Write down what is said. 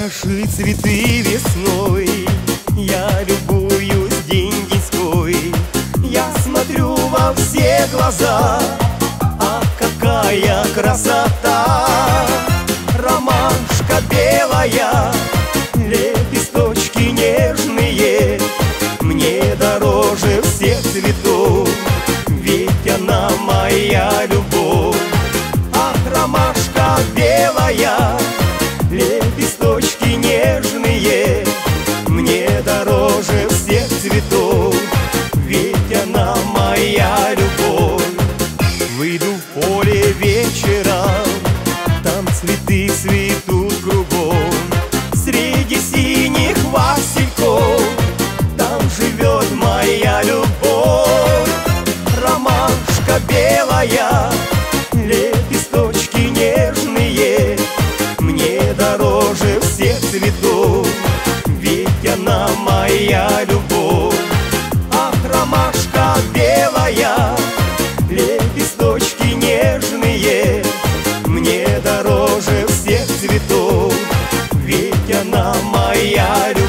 Хороши цветы весной. Я любуюсь день деньской Я смотрю во все глаза. А какая красота! Ромашка белая Лепесточки нежные. Мне дороже всех цветов Ведь она моя любовь. Ах, ромашка белая моя, лепесточки нежные, мне дороже всех цветов, ведь она моя любовь. Ах, ромашка белая, лепесточки нежные, мне дороже всех цветов, ведь она моя любовь.